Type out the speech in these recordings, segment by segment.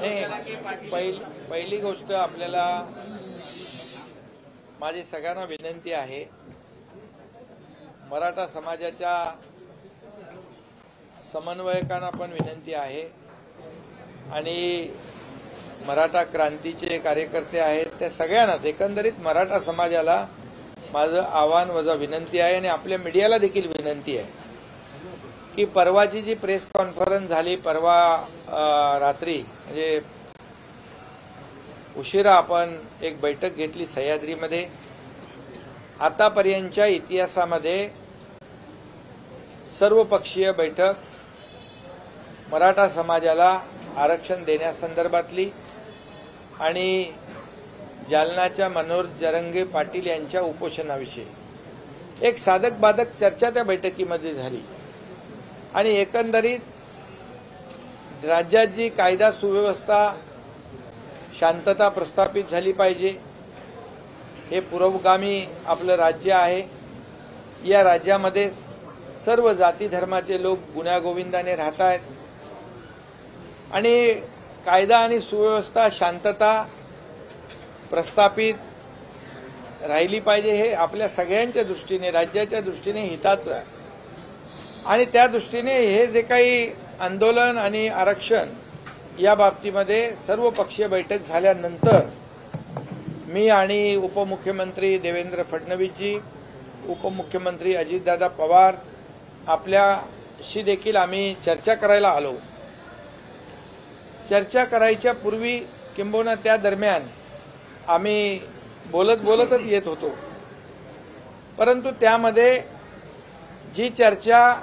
नाही पहिली पहिली गोष्ट आपल्याला माझी सगळ्यांना विनंती आहे मराठा समाजाच्या समन्वयकांना पण विनंती आहे आणि मराठा क्रांतीचे कार्यकर्ते आहेत त्या सगळ्यांनाच एकंदरीत मराठा समाजाला माझं आव्हान वजा विनंती आहे आणि आपल्या मीडियाला देखील विनंती आहे. की परवाची जी प्रेस कॉन्फरन्स झाली परवा रात्री म्हणजे उशिरा आपण एक बैठक घेतली सह्याद्रीमध्ये. आतापर्यंतच्या इतिहासामध्ये सर्वपक्षीय बैठक मराठा समाजाला आरक्षण देण्यासंदर्भातली आणि जालनाच्या मनोहर जरंगे पाटील यांच्या उपोषणाविषयी. एक साधक बाधक चर्चा त्या बैठकीमध्ये झाली. आणि एकंदरीत राज्यात जी कायदा सुव्यवस्था शांतता प्रस्थापित झाली पाहिजे हे पुरोगामी आपलं राज्य आहे. या राज्यामध्ये सर्व जाती धर्माचे लोक गुण्यागोविंदाने राहत आहेत. आणि कायदा आणि सुव्यवस्था शांतता प्रस्थापित राहिली पाहिजे हे आपल्या सगळ्यांच्या दृष्टीने राज्याच्या दृष्टीने हिताचं आहे. आणि त्या दृष्टीने हे जे काही आंदोलन आणि आरक्षण या बाबतीमध्ये सर्व पक्षीय बैठक झाल्यानंतर मी आणि उपमुख्यमंत्री देवेंद्र फडणवीसजी उपमुख्यमंत्री अजितदादा पवार आपल्याशी देखील आम्ही चर्चा करायला आलो. चर्चा करायच्या पूर्वी किंबहुना त्या दरम्यान आम्ही बोलत बोलतच येत होतो. परंतु त्यामध्ये जी चर्चा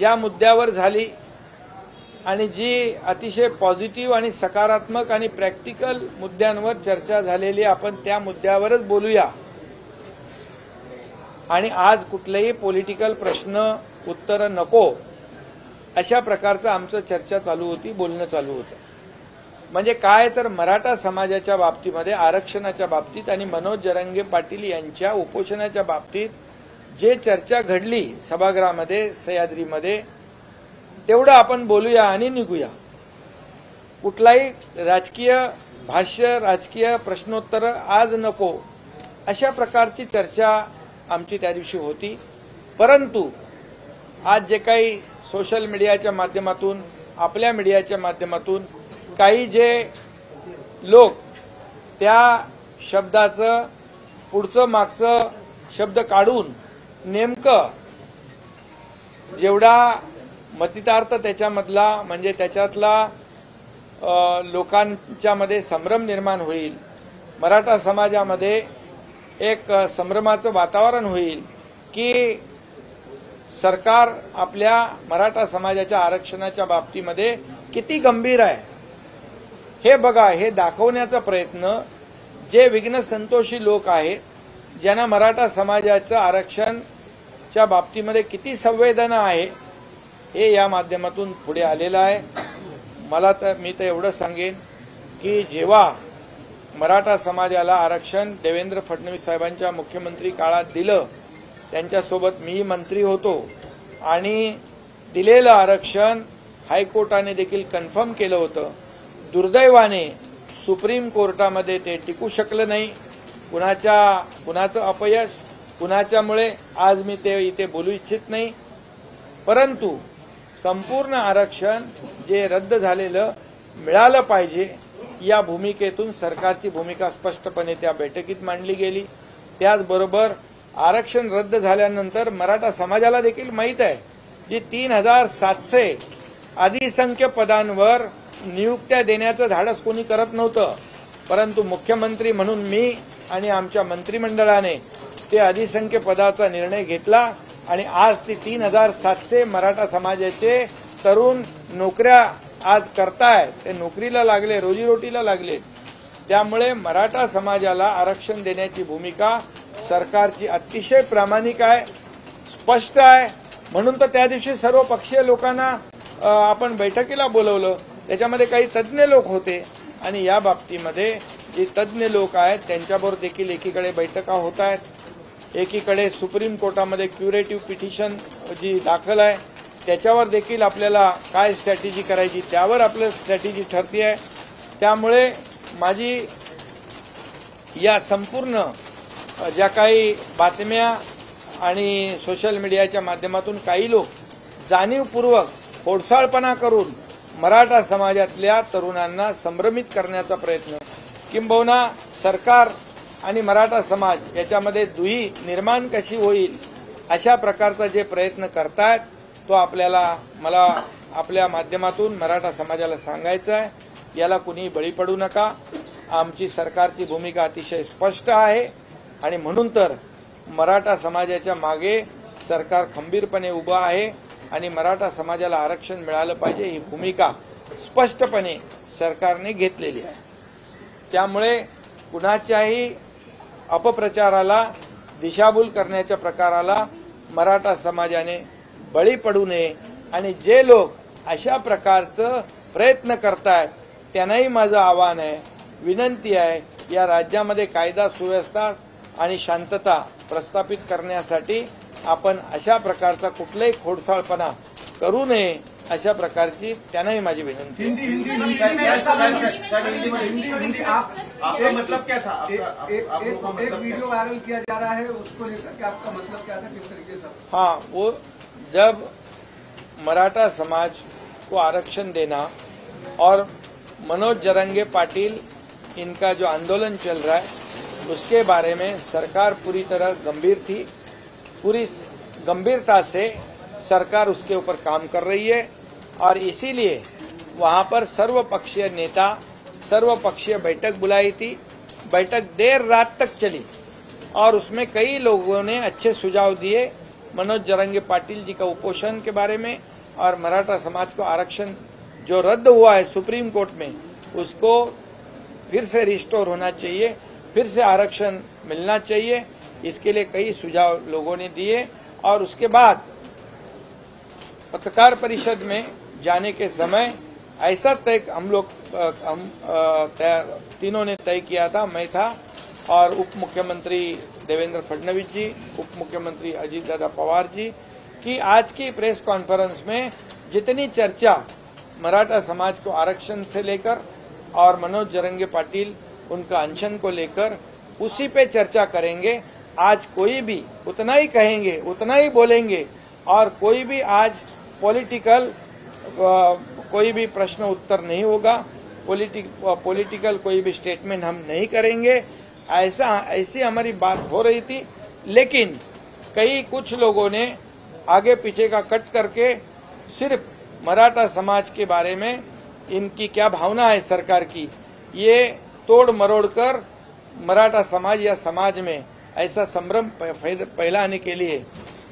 ज्या मुद्द्यावर झाली आणि जी अतिशय पॉझिटिव्ह आणि सकारात्मक आणि प्रॅक्टिकल मुद्द्यांवर चर्चा झालेली आपण त्या मुद्द्यावरच बोलूया. आणि आज कुठलेही पॉलिटिकल प्रश्न उत्तरं नको अशा प्रकारचं आमचं चर्चा चालू होती बोलणं चालू होतं. म्हणजे काय तर मराठा समाजाच्या बाबतीमध्ये आरक्षणाच्या बाबतीत आणि मनोज जरंगे पाटील यांच्या उपोषणाच्या बाबतीत जे चर्चा घडली सभागृहामध्ये सह्याद्रीमध्ये तेवढं आपण बोलूया आणि निघूया. कुठलाही राजकीय भाष्य राजकीय प्रश्नोत्तर आज नको अशा प्रकारची चर्चा आमची त्या दिवशी होती. परंतु आज जे काही सोशल मीडियाच्या माध्यमातून आपल्या मीडियाच्या माध्यमातून काही जे लोक त्या शब्दाचं पुढचं मागचं शब्द काढून नेमकं जेवढा मतितार्थ त्याच्यामधला म्हणजे त्याच्यातला लोकांच्यामध्ये संभ्रम निर्माण होईल मराठा समाजामध्ये एक संभ्रमाचं वातावरण होईल की सरकार आपल्या मराठा समाजाच्या आरक्षणाच्या बाबतीमध्ये किती गंभीर आहे. हे बघा हे दाखवण्याचा प्रयत्न जे विघ्न संतोषी लोक आहेत ज्यांना मराठा समाजाचं आरक्षणच्या बाबतीमध्ये किती संवेदना आहे हे या माध्यमातून पुढे आलेलं आहे. मला तर मी तर एवढं सांगेन की जेव्हा मराठा समाजाला आरक्षण देवेंद्र फडणवीस साहेबांच्या मुख्यमंत्री काळात दिलं त्यांच्यासोबत मी मंत्री होतो आणि दिलेलं आरक्षण हायकोर्टाने देखील कन्फर्म केलं होतं दुर्दैवाने सुप्रीम कोर्टामध्ये ते टिकू शकलं नाही. कुणाच्या कुणाचं अपयश कुणाच्यामुळे आज मी ते इथे बोलू इच्छित नाही. परंतु संपूर्ण आरक्षण जे रद्द झालेलं मिळालं पाहिजे या भूमिकेतून सरकारची भूमिका स्पष्टपणे त्या बैठकीत मांडली गेली. त्याचबरोबर आरक्षण रद्द झाल्यानंतर मराठा समाजाला देखील माहीत आहे जी तीन हजार सातशे अधिसंख्य पदांवर नियुक्त्या देण्याचं धाडस कोणी करत नव्हतं. परंतु मुख्यमंत्री म्हणून मी आणि आमच्या मंत्रिमंडळाने ते अधिसंख्य पदाचा निर्णय घेतला आणि आज ती तीन हजार सातशे मराठा समाजाचे तरुण नोकऱ्या आज करताय. ते नोकरीला लागले रोजीरोटीला लागले. त्यामुळे मराठा समाजाला आरक्षण देण्याची भूमिका सरकारची अतिशय प्रामाणिक आहे स्पष्ट आहे. म्हणून तर त्या दिवशी सर्व पक्षीय लोकांना आपण बैठकीला बोलवलं. त्याच्यामध्ये काही तज्ज्ञ लोक होते आणि या बाबतीमध्ये जे तज्ज्ञ लोक आहेत त्यांच्याबरोबर देखील एकीकडे बैठका होत आहेत. एकीकडे सुप्रीम कोर्टामध्ये क्युरेटिव्ह पिटिशन जी दाखल आहे त्याच्यावर देखील आपल्याला काय स्ट्रॅटेजी करायची त्यावर आपलं स्ट्रॅटेजी ठरते आहे त्यामुळे माझी या संपूर्ण ज्या काही बातम्या आणि सोशल मीडियाच्या माध्यमातून काही लोक जाणीवपूर्वक होडसाळपणा करून मराठा समाजातल्या तरुणांना संभ्रमित करण्याचा प्रयत्न किंबहुना सरकार आणि मराठा समाज याच्यामध्ये दुही निर्माण कशी होईल अशा प्रकारचा जे प्रयत्न करतायत तो आपल्याला मला आपल्या माध्यमातून मराठा समाजाला सांगायचं आहे. याला कुणी बळी पडू नका. आमची सरकारची भूमिका अतिशय स्पष्ट आहे. आणि म्हणून तर मराठा समाजाच्या मागे सरकार खंबीरपणे उभं आहे आणि मराठा समाजाला आरक्षण मिळालं पाहिजे ही भूमिका स्पष्टपणे सरकारने घेतलेली आहे. त्यामुळे कुणाच्याही अपप्रचाराला दिशाभूल करण्याच्या प्रकाराला मराठा समाजाने बळी पडू नये आणि जे लोक अशा प्रकारचं प्रयत्न करतायत त्यांनाही माझं आव्हान आहे विनंती आहे या राज्यामध्ये कायदा सुव्यवस्था आणि शांतता प्रस्थापित करण्यासाठी आपण अशा प्रकारचा कुठलाही खोडसाळपणा करू नये. अशा प्रकारची त्यांनाही माझी विनंती. हिंदी हिंदी हिंदी आप आपका मतलब क्या था? का एक मतलब वीडियो वायरल किया जा रहा है उसको लेकर के आपका मतलब क्या था किस तरीके से? हाँ वो जब मराठा समाज को आरक्षण देना और मनोज जरंगे पाटिल इनका जो आंदोलन चल रहा है उसके बारे में सरकार पूरी तरह गंभीर थी। पूरी गंभीरता से सरकार उसके ऊपर काम कर रही है। और इसीलिए वहाँ पर सर्वपक्षीय नेता, सर्वपक्षीय बैठक बुलाई थी। बैठक देर रात तक चली और उसमें कई लोगों ने अच्छे सुझाव दिए। मनोज जरंगे पाटिल जी का उपोषण के बारे में और मराठा समाज को आरक्षण जो रद्द हुआ है सुप्रीम कोर्ट में, उसको फिर से रिस्टोर होना चाहिए, फिर से आरक्षण मिलना चाहिए। इसके लिए कई सुझाव लोगों ने दिए और उसके बाद पत्रकार परिषद में जाने के समय ऐसा तय हम लोग हम तीनों ने तय किया था, मैं था, और उप मुख्यमंत्री देवेंद्र फडणवीस जी उप मुख्यमंत्री अजीत दादा पवार जी, की आज की प्रेस कॉन्फ्रेंस में जितनी चर्चा मराठा समाज को आरक्षण से लेकर और मनोज जरंगे पाटिल, उनका अनशन को लेकर, उसी पे चर्चा करेंगे। आज कोई भी उतना ही कहेंगे, उतना ही बोलेंगे, और कोई भी आज पॉलिटिकल कोई भी प्रश्न उत्तर नहीं होगा। पॉलिटिक पॉलिटिकल कोई भी स्टेटमेंट हम नहीं करेंगे। ऐसा, ऐसी हमारी बात हो रही थी। लेकिन कई कुछ लोगों ने आगे पीछे का कट करके सिर्फ़ मराठा समाज के बारे में इनकी क्या भावना है सरकार की, ये तोड़ मरोड़ कर मराठा समाज या समाज में ऐसा संभ्रम फैलाने के लिए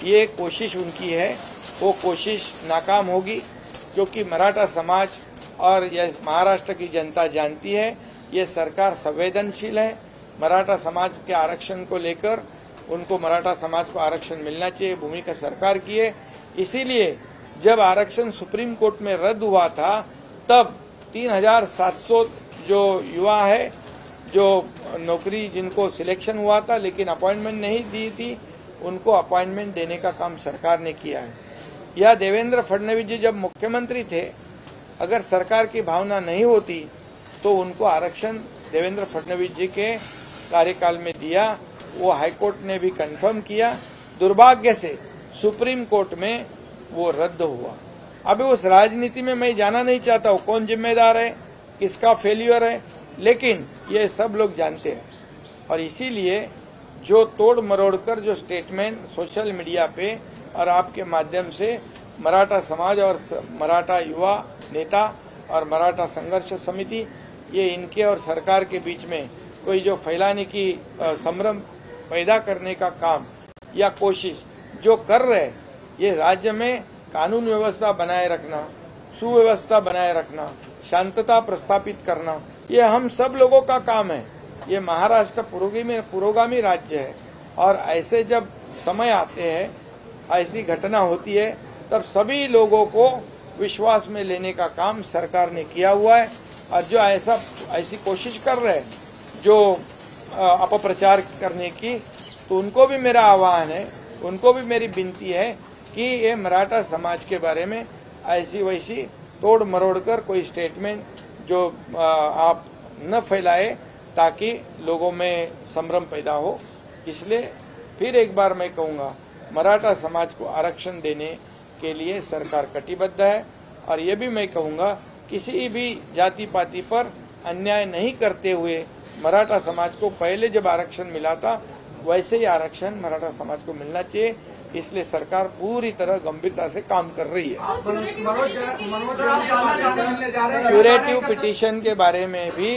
ये कोशिश उनकी है। वो कोशिश नाकाम होगी। क्योंकि मराठा समाज और यह महाराष्ट्र की जनता जानती है ये सरकार संवेदनशील है। मराठा समाज के आरक्षण को लेकर उनको मराठा समाज को आरक्षण मिलना चाहिए भूमिका सरकार की है। इसीलिए जब आरक्षण सुप्रीम कोर्ट में रद्द हुआ था तब 3,700 जो युवा है जो नौकरी जिनको सिलेक्शन हुआ था लेकिन अपॉइंटमेंट नहीं दी थी उनको अपॉइंटमेंट देने का काम सरकार ने किया है। या देवेंद्र फडणवीस जी जब मुख्यमंत्री थे, अगर सरकार की भावना नहीं होती तो उनको आरक्षण देवेंद्र फडणवीस जी के कार्यकाल में दिया, वो हाईकोर्ट ने भी कंफर्म किया। दुर्भाग्य से सुप्रीम कोर्ट में वो रद्द हुआ। अभी उस राजनीति में मैं जाना नहीं चाहता हूँ, कौन जिम्मेदार है, किसका फेल्यूर है, लेकिन ये सब लोग जानते हैं। और इसीलिए जो तोड़ मरोड़ कर जो स्टेटमेंट सोशल मीडिया पे और आपके माध्यम से मराठा समाज और मराठा युवा नेता और मराठा संघर्ष समिति, ये इनके और सरकार के बीच में कोई जो फैलाने की संभ्रम पैदा करने का काम या कोशिश जो कर रहे ये राज्य में कानून व्यवस्था बनाए रखना, सुव्यवस्था बनाए रखना, शांतता प्रस्थापित करना, ये हम सब लोगों का काम है। ये महाराष्ट्र पुरोगामी पुरोगामी राज्य है। और ऐसे जब समय आते हैं ऐसी घटना होती है, तब सभी लोगों को विश्वास में लेने का काम सरकार ने किया हुआ है। और जो ऐसा, ऐसी कोशिश कर रहे हैं, जो अपप्रचार करने की तो उनको भी मेरा आह्वान है, उनको भी मेरी विनती है कि ये मराठा समाज के बारे में ऐसी वैसी तोड़ मरोड़ कर कोई स्टेटमेंट जो आप न फैलाए, ताकि लोगों में संभ्रम पैदा हो। इसलिए फिर एक बार मैं कहूँगा मराठा समाज को आरक्षण देने के लिए सरकार कटिबद्ध है। और ये भी मैं कहूँगा किसी भी जाति पाति पर अन्याय नहीं करते हुए मराठा समाज को पहले जब आरक्षण मिला था वैसे ही आरक्षण मराठा समाज को मिलना चाहिए। इसलिए सरकार पूरी तरह गंभीरता से काम कर रही है। हैं। क्यूरेटिव पिटीशन के बारे में भी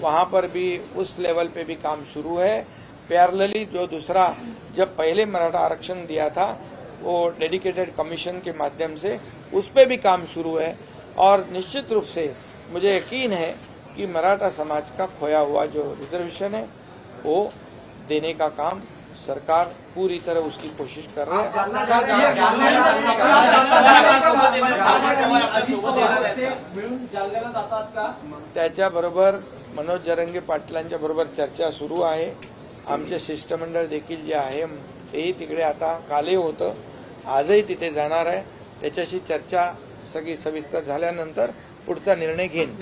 वहाँ पर भी उस लेवल पे भी काम शुरू है। पैरेलली जो दूसरा जब पहले मराठा आरक्षण दिया था, वो डेडिकेटेड कमीशन के माध्यम से उस पे भी काम शुरू है। और निश्चित रूप से मुझे यकीन है कि मराठा समाज का खोया हुआ जो रिजर्वेशन है, वो देने का काम सरकार पूरी तरह उसकी कोशिश कर रही है। त्याच्याबरोबर मनोज जरंगे पाटलांच्या बरोबर चर्चा सुरू आहे. आमचे शिष्टमंडळ देखील जे आहे तेही तिकडे आता कालही होतं. आजही तिथे जाणार आहे. त्याच्याशी चर्चा सगळी सविस्तर झाल्यानंतर पुढचा निर्णय घेईन.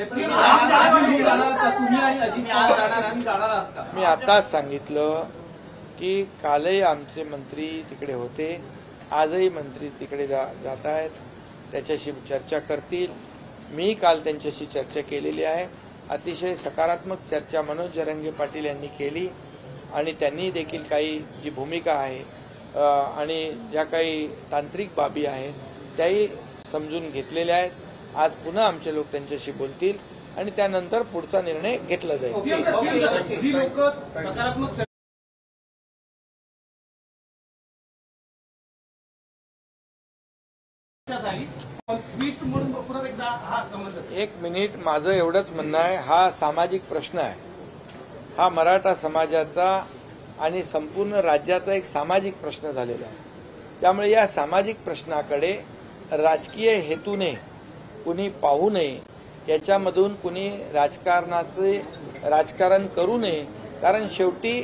मी आताच सांगितलं की कालही आमचे मंत्री तिकडे होते. आजही मंत्री तिकडे जा जात आहेत. त्याच्याशी चर्चा करतील. मी काल त्यांच्याशी चर्चा केलेली आहे. अतिशय सकारात्मक चर्चा मनोज जरंगे पाटील यांनी केली. आणि त्यांनी देखील काही जी भूमिका आहे आणि ज्या काही तांत्रिक बाबी आहेत त्याही समजून घेतलेल्या आहेत. आज पुन्हा आमचे लोक त्यांच्याशी बोलतील आणि त्यानंतर पुढचा निर्णय घेतला जाईल. हा. एक मिनिट माझं एवढंच म्हणणं आहे हा सामाजिक प्रश्न आहे. हा मराठा समाजाचा आणि संपूर्ण राज्याचा एक सामाजिक प्रश्न झालेला आहे. त्यामुळे या सामाजिक प्रश्नाकडे राजकीय हेतूने कुणी पाहू नये याच्यामधून कुणी राजकारणाचे राजकारण करू नये कारण शेवटी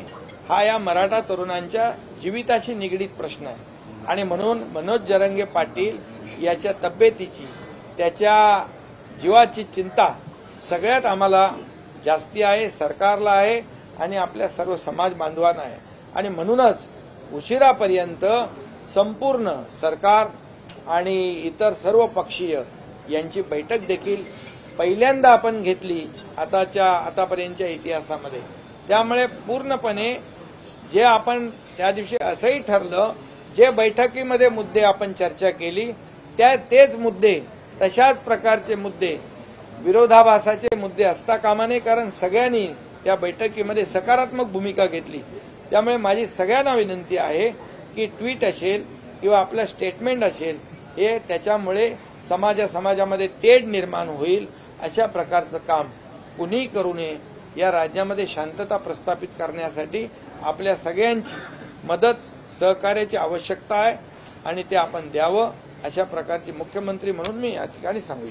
हा या मराठा तरुणांच्या जीविताशी निगडीत प्रश्न आहे. आणि म्हणून मनोज जरंगे पाटील याच्या तब्येतीची त्याच्या जीवाची चिंता सगळ्यात आम्हाला जास्ती आहे सरकारला आहे आणि आपल्या सर्व समाज बांधवांना आहे. आणि म्हणूनच उशिरापर्यंत संपूर्ण सरकार आणि इतर सर्व पक्षीय यांची बैठक देखील पहिल्यांदा आपण घेतली आताच्या आतापर्यंतच्या इतिहासामध्ये. त्यामुळे पूर्णपणे जे आपण त्या दिवशी असंही ठरलं जे बैठकीमध्ये मुद्दे आपण चर्चा केली त्या तेच मुद्दे तशाच प्रकारचे मुद्दे विरोधाभासाचे मुद्दे असता कामा नये कारण सगळ्यांनी त्या बैठकीमध्ये सकारात्मक भूमिका घेतली. त्यामुळे माझी सगळ्यांना विनंती आहे की ट्विट असेल किंवा आपलं स्टेटमेंट असेल हे त्याच्यामुळे समाजा समाजामध्ये तेढ निर्माण होईल अशा प्रकारचं काम कुणीही करू नये. या राज्यामध्ये शांतता प्रस्थापित करण्यासाठी आपल्या सगळ्यांची मदत सहकार्याची आवश्यकता आहे आणि ते आपण द्यावं. अशा प्रकारचे मुख्यमंत्री म्हणून मी या ठिकाणी सांगू